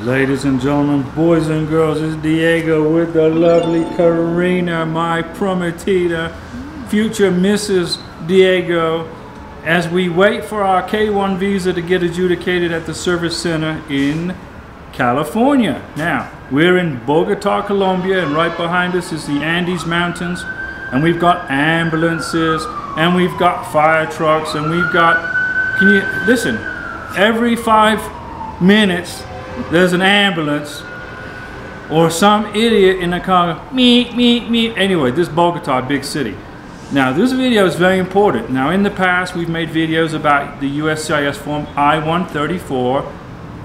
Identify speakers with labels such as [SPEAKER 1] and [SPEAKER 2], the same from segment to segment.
[SPEAKER 1] Ladies and gentlemen, boys and girls, it's Diego with the lovely Karina, my prometida, future Mrs. Diego, as we wait for our K1 visa to get adjudicated at the service center in California. Now, we're in Bogota, Colombia, and right behind us is the Andes Mountains, and we've got ambulances, and we've got fire trucks, and we've got, can you, listen, every five minutes, there's an ambulance or some idiot in a car, me, me, me. Anyway, this Bogota, big city. Now, this video is very important. Now, in the past, we've made videos about the USCIS Form I-134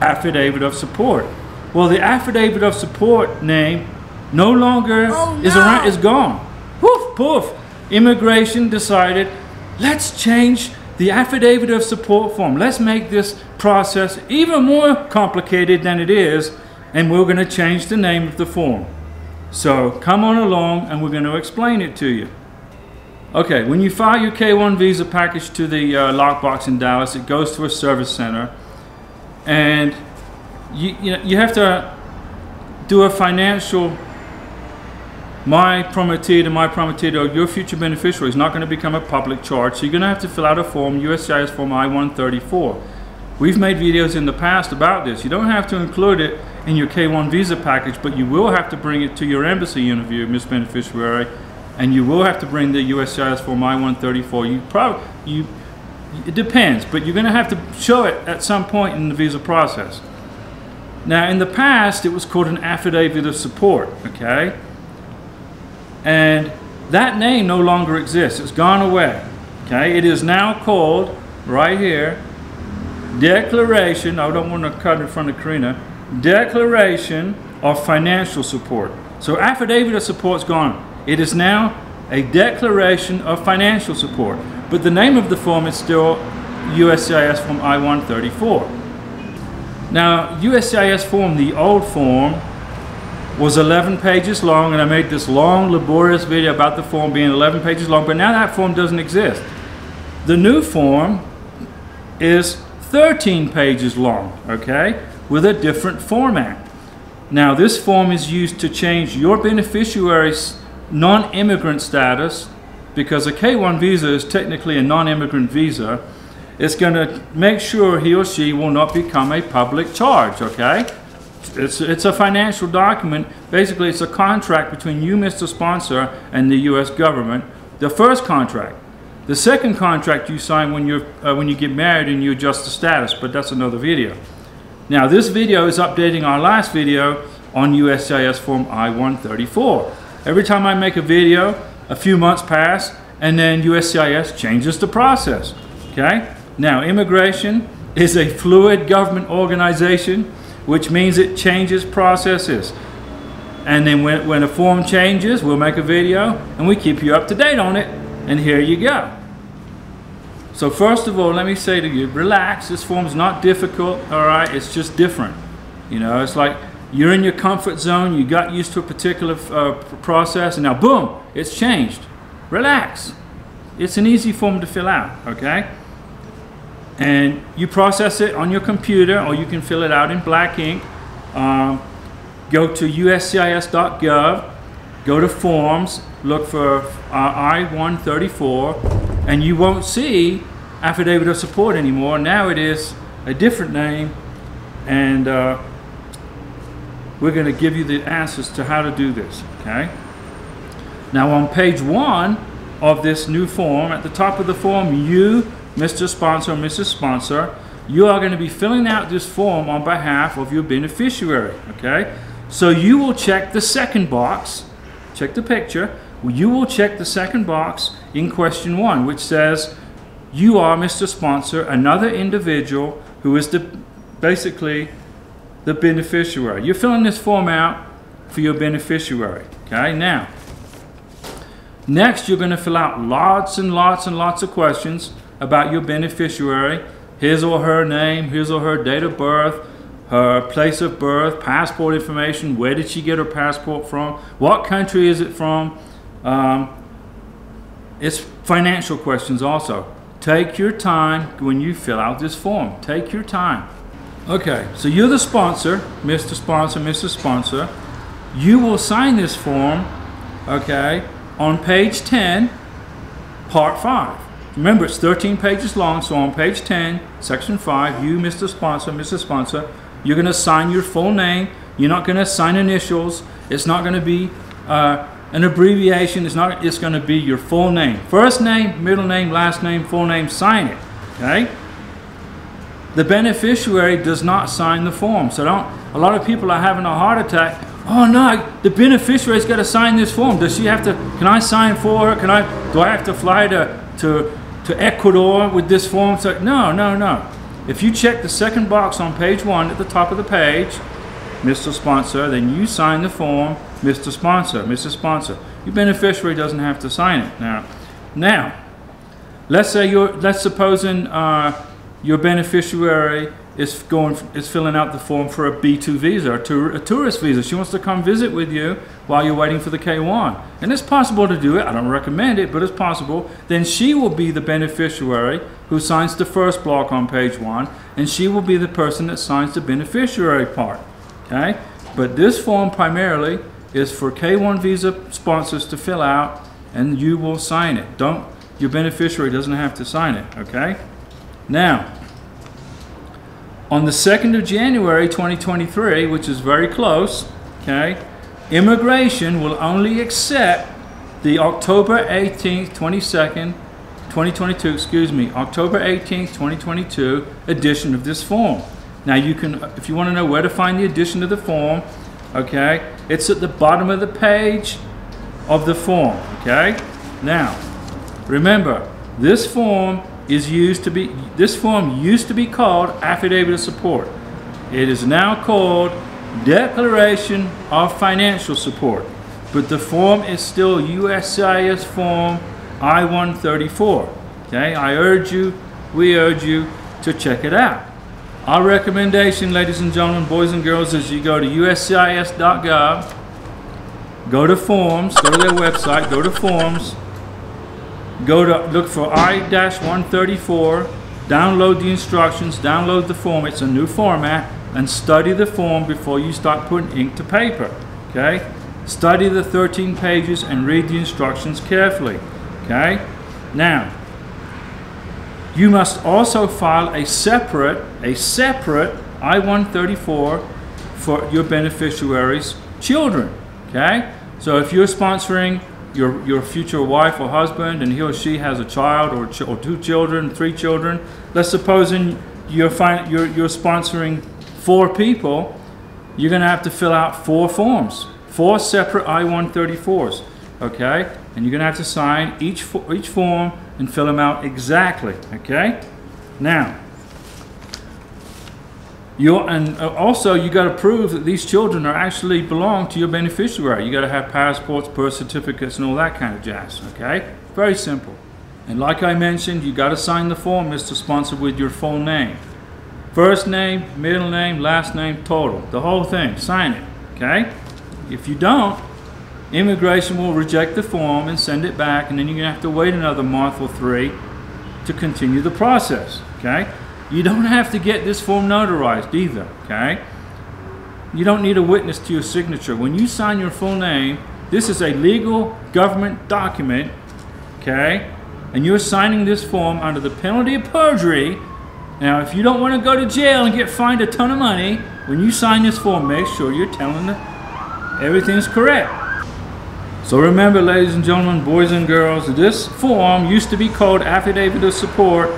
[SPEAKER 1] Affidavit of Support. Well, the Affidavit of Support name no longer
[SPEAKER 2] Oh,
[SPEAKER 1] is
[SPEAKER 2] no.
[SPEAKER 1] around, is gone. Poof, poof. Immigration decided, let's change the affidavit of support form. Let's make this process even more complicated than it is, and we're going to change the name of the form. So come on along, and we're going to explain it to you. Okay, when you file your K1 visa package to the uh, lockbox in Dallas, it goes to a service center, and you, you, know, you have to do a financial my prometida, my prometida, your future beneficiary is not going to become a public charge. So you're going to have to fill out a form, USCIS form I-134. We've made videos in the past about this. You don't have to include it in your K-1 visa package, but you will have to bring it to your embassy interview, Miss Beneficiary, and you will have to bring the USCIS form I-134. You probably, you, it depends, but you're going to have to show it at some point in the visa process. Now, in the past, it was called an affidavit of support, okay? And that name no longer exists. It's gone away. Okay, it is now called right here Declaration. I don't want to cut in front of Karina. Declaration of Financial Support. So affidavit of support is gone. It is now a declaration of financial support. But the name of the form is still USCIS Form I-134. Now, USCIS form, the old form, was 11 pages long and I made this long laborious video about the form being 11 pages long but now that form doesn't exist. The new form is 13 pages long, okay, with a different format. Now this form is used to change your beneficiary's non-immigrant status because a K1 visa is technically a non-immigrant visa. It's going to make sure he or she will not become a public charge, okay? It's, it's a financial document. Basically, it's a contract between you, Mr. Sponsor, and the U.S. government. The first contract. The second contract you sign when, you're, uh, when you get married and you adjust the status, but that's another video. Now, this video is updating our last video on USCIS Form I-134. Every time I make a video, a few months pass, and then USCIS changes the process. Okay? Now, immigration is a fluid government organization which means it changes processes. And then when, when a form changes, we'll make a video and we keep you up to date on it. And here you go. So first of all, let me say to you, relax. This form's not difficult, all right? It's just different. You know, it's like you're in your comfort zone. You got used to a particular uh, process, and now boom, it's changed. Relax. It's an easy form to fill out, okay? And you process it on your computer or you can fill it out in black ink. Um, go to uscis.gov, go to forms, look for uh, I-134, and you won't see affidavit of support anymore. Now it is a different name, and uh, we're going to give you the answers to how to do this, okay? Now on page one of this new form, at the top of the form, you Mr. Sponsor Mrs. Sponsor, you are going to be filling out this form on behalf of your beneficiary, okay? So you will check the second box, check the picture, you will check the second box in question one, which says, you are Mr. Sponsor, another individual who is the, basically the beneficiary. You're filling this form out for your beneficiary, okay? Now, next you're going to fill out lots and lots and lots of questions about your beneficiary, his or her name, his or her date of birth, her place of birth, passport information, where did she get her passport from, what country is it from. Um, it's financial questions also. Take your time when you fill out this form. Take your time. Okay, so you're the sponsor, Mr. Sponsor, Mrs. Sponsor. You will sign this form, okay, on page 10, part 5. Remember, it's 13 pages long, so on page 10, section 5, you, Mr. Sponsor, Mrs. Sponsor, you're going to sign your full name. You're not going to sign initials. It's not going to be uh, an abbreviation. It's not. It's going to be your full name, first name, middle name, last name, full name. Sign it. Okay. The beneficiary does not sign the form. So don't. A lot of people are having a heart attack. Oh no, the beneficiary's got to sign this form. Does she have to? Can I sign for her? Can I? Do I have to fly to to to Ecuador with this form? So no, no, no. If you check the second box on page one at the top of the page, Mr. Sponsor, then you sign the form, Mr. Sponsor, Mr. Sponsor. Your beneficiary doesn't have to sign it now. Now, let's say you're, let's supposing uh, your beneficiary is going is filling out the form for a B2 visa, a, tour, a tourist visa. She wants to come visit with you while you're waiting for the K1. And it's possible to do it. I don't recommend it, but it's possible. Then she will be the beneficiary who signs the first block on page one, and she will be the person that signs the beneficiary part. Okay? But this form primarily is for K1 visa sponsors to fill out, and you will sign it. Don't your beneficiary doesn't have to sign it. Okay? Now, on the 2nd of January 2023, which is very close, okay, immigration will only accept the October 18th, 22nd, 2022, excuse me, October 18th, 2022 edition of this form. Now you can, if you want to know where to find the edition of the form, okay, it's at the bottom of the page of the form, okay? Now, remember, this form is used to be, this form used to be called affidavit of support. It is now called declaration of financial support, but the form is still USCIS form I-134. Okay, I urge you, we urge you to check it out. Our recommendation, ladies and gentlemen, boys and girls, is you go to uscis.gov, go to forms, go to their website, go to forms, go to look for I-134, download the instructions, download the form, it's a new format, and study the form before you start putting ink to paper, okay? Study the 13 pages and read the instructions carefully, okay? Now, you must also file a separate, a separate I-134 for your beneficiaries' children, okay? So if you're sponsoring your, your future wife or husband and he or she has a child or, ch or two children, three children, let's suppose you're, you're, you're sponsoring four people, you're going to have to fill out four forms, four separate I-134s, okay? And you're going to have to sign each, each form and fill them out exactly, okay? Now, you and uh, also you got to prove that these children are actually belong to your beneficiary. You got to have passports, birth certificates, and all that kind of jazz. Okay, very simple. And like I mentioned, you got to sign the form, Mr. Sponsor, with your full name, first name, middle name, last name, total, the whole thing. Sign it. Okay. If you don't, immigration will reject the form and send it back, and then you're gonna have to wait another month or three to continue the process. Okay. You don't have to get this form notarized either, okay? You don't need a witness to your signature. When you sign your full name, this is a legal government document, okay? And you're signing this form under the penalty of perjury. Now, if you don't want to go to jail and get fined a ton of money, when you sign this form, make sure you're telling them everything's correct. So remember, ladies and gentlemen, boys and girls, this form used to be called Affidavit of Support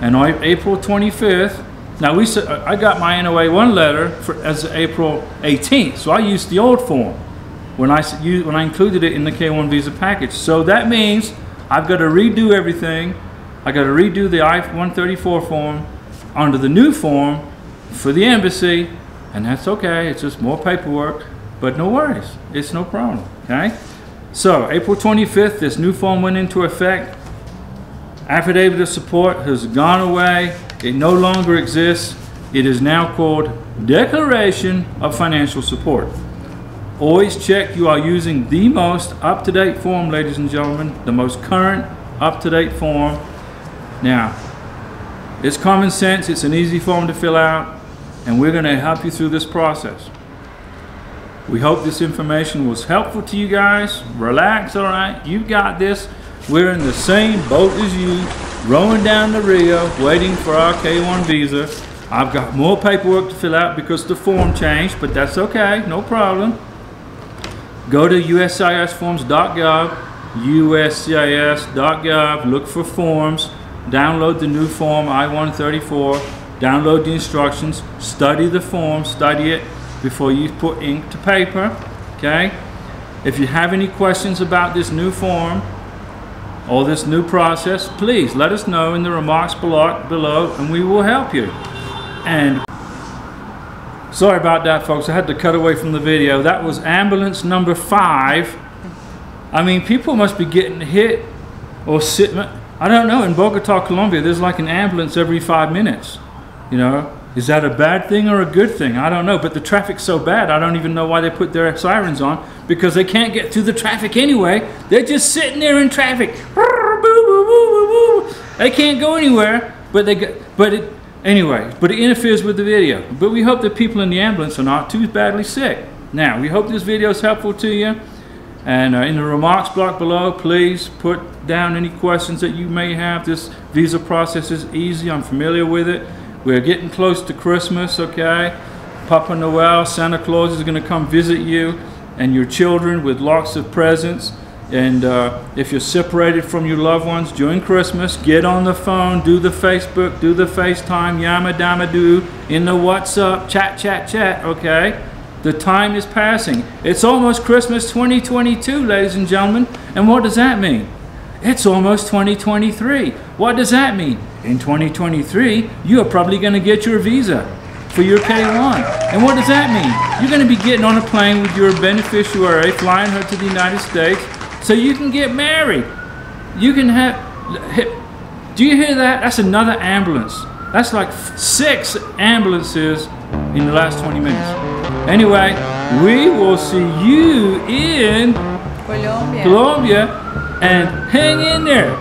[SPEAKER 1] and on April 25th, now we I got my NOA one letter for, as April 18th, so I used the old form when I when I included it in the K1 visa package. So that means I've got to redo everything. I got to redo the I-134 form under the new form for the embassy, and that's okay. It's just more paperwork, but no worries. It's no problem. Okay. So April 25th, this new form went into effect. Affidavit of support has gone away. It no longer exists. It is now called Declaration of Financial Support. Always check you are using the most up-to-date form, ladies and gentlemen, the most current up-to-date form. Now, it's common sense. It's an easy form to fill out. and we're going to help you through this process. We hope this information was helpful to you guys. Relax, all right? You've got this. We're in the same boat as you, rowing down the Rio, waiting for our K1 visa. I've got more paperwork to fill out because the form changed, but that's okay, no problem. Go to uscisforms.gov, uscis.gov, look for forms, download the new form I-134, download the instructions, study the form, study it before you put ink to paper, okay? If you have any questions about this new form or this new process, please let us know in the remarks below, below and we will help you. And sorry about that, folks. I had to cut away from the video. That was ambulance number five. I mean, people must be getting hit or sit. I don't know. In Bogota, Colombia, there's like an ambulance every five minutes. You know, is that a bad thing or a good thing? I don't know. But the traffic's so bad, I don't even know why they put their sirens on because they can't get through the traffic anyway. They're just sitting there in traffic. They can't go anywhere, but they get, but it, Anyway, but it interferes with the video. But we hope that people in the ambulance are not too badly sick. Now, we hope this video is helpful to you. And uh, in the remarks block below, please put down any questions that you may have. This visa process is easy. I'm familiar with it. We're getting close to Christmas, okay? Papa Noel, Santa Claus is going to come visit you and your children with lots of presents. And uh, if you're separated from your loved ones during Christmas, get on the phone, do the Facebook, do the FaceTime, yama dama do, in the WhatsApp, chat, chat, chat, okay? The time is passing. It's almost Christmas 2022, ladies and gentlemen. And what does that mean? It's almost 2023. What does that mean? In 2023, you are probably going to get your visa for your K1. And what does that mean? You're going to be getting on a plane with your beneficiary, flying her to the United States, so you can get married. You can have. Do you hear that? That's another ambulance. That's like six ambulances in the last 20 minutes. Anyway, we will see you in
[SPEAKER 2] Colombia.
[SPEAKER 1] Colombia and hang in there.